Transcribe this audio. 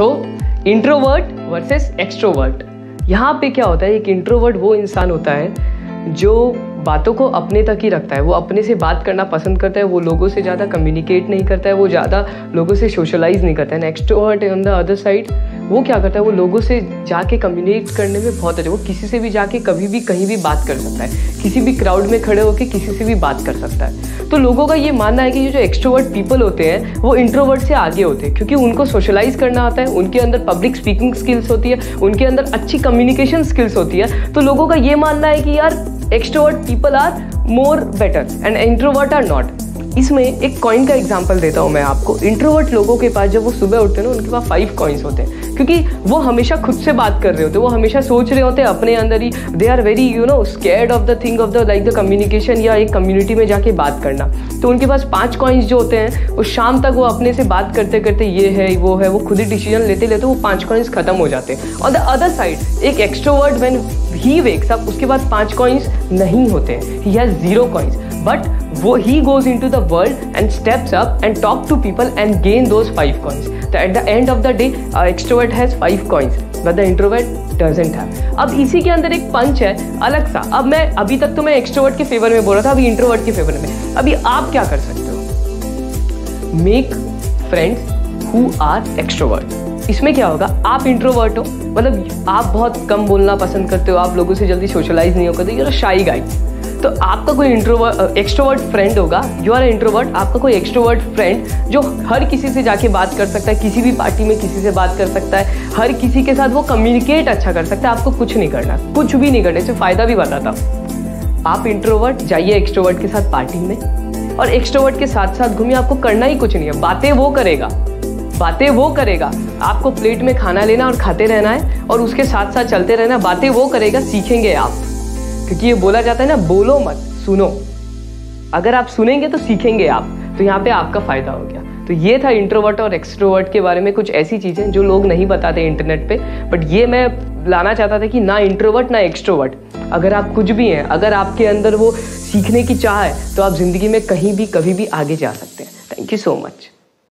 सो introvert versus extrovert यहाँ पे क्या होता है, एक इंट्रोवर्ट वो इंसान होता है, जो बातों को अपने तक ही रखता है। वो अपने से बात करना पसंद करता है, वो लोगों से ज़्यादा कम्युनिकेट नहीं करता है, वो ज़्यादा लोगों से सोशलाइज नहीं करता है। Extrovert on the other side वो क्या करता है? वो लोगों से जाके कम्युनिकेट करने में बहुत अच्छा वो किसी से भी जाके कभी भी, कहीं भी बात कर सकता है। किसी भी क्राउड में खड़े होकर किसी से भी बात कर सकता है। तो लोगों का ये मानना है कि ये जो एक्स्ट्रोवर्ट पीपल होते हैं, वो इंट्रोवर्ट से आगे होते हैं। क्योंकि उनको सोशलाइज करना आता है, उनके अंदर पब्लिक स्पीकिंग स्किल्स होती है, उनके अंदर अच्छी कम्युनिकेशन स्किल्स होती है। तो लोगों का ये मानना है कि यार extrovert people are more better and introvert are not इसमें एक कॉइन का एग्ज़ाम्पल देता हूँ मैं आपको। इंट्रोवर्ट लोगों के पास जब वो सुबह उठते हैं ना, उनके पास फाइव कॉइन्स होते हैं। क्योंकि वो हमेशा खुद से बात कर रहे होते हैं, वो हमेशा सोच रहे होते हैं अपने अंदर ही they are very you know scared of the thing of the like the communication या एक कम्युनिटी में जाके बात करना। तो उनके पास पाँच कॉइन्स जो होते हैं, वो शाम तक वो अपने से बात करते करते ये है, वो है, वो खुद ही डिसीज़न लेते लेते वो पाँच कॉइन्स खत्म हो जाते हैं। ऑन द अदर साइड एक extrovert when he wakes up उसके बाद पाँच कॉइन्स नहीं होते हैं। He has zero coins but वो he goes into the world and steps up and talk to people and gain those five coins तो at the end of the day extrovert has five coins but the introvert doesn't have अब इसी के अंदर एक पंच है, अलग सा। अब मैं, अभी तक तो मैं एक्सट्रोवर्ट के फेवर में बोल रहा था, अभी इंट्रोवर्ट के फेवर में। अभी आप क्या कर सकते हो? Make friends who are extrovert इसमें क्या होगा? आप इंट्रोवर्ट हो। मतलब आप बहुत कम बोलना पसंद करते हो, आप लोगों से जल्दी सोशलाइज नहीं हो करते यूर शाई गाई तो आपका कोई इंट्रोवर्ट एक्सट्रोवर्ट फ्रेंड होगा। यू आर इंट्रोवर्ट आपका कोई एक्सट्रोवर्ट फ्रेंड जो हर किसी से जाके बात कर सकता है, किसी भी पार्टी में किसी से बात कर सकता है, हर किसी के साथ वो कम्युनिकेट अच्छा कर सकता है। आपको कुछ नहीं करना, कुछ भी नहीं करना, इससे फ़ायदा भी बताता हूँ। आप इंट्रोवर्ट जाइए एक्सट्रोवर्ट के साथ पार्टी में और एक्सट्रोवर्ट के साथ साथ घूमिए। आपको करना ही कुछ नहीं है। बातें वो करेगा, बातें वो करेगा। आपको प्लेट में खाना लेना और खाते रहना है और उसके साथ साथ चलते रहना, बातें वो करेगा, सीखेंगे आप। क्योंकि ये बोला जाता है ना, बोलो मत, सुनो। अगर आप सुनेंगे तो सीखेंगे आप। तो यहाँ पे आपका फ़ायदा हो गया। तो ये था इंट्रोवर्ट और एक्सट्रोवर्ट के बारे में कुछ ऐसी चीज़ें जो लोग नहीं बताते इंटरनेट पे। बट ये मैं लाना चाहता था कि ना इंट्रोवर्ट ना एक्सट्रोवर्ट अगर आप कुछ भी हैं, अगर आपके अंदर वो सीखने की चाह है तो आप ज़िंदगी में कहीं भी, कभी भी आगे जा सकते हैं। Thank you so much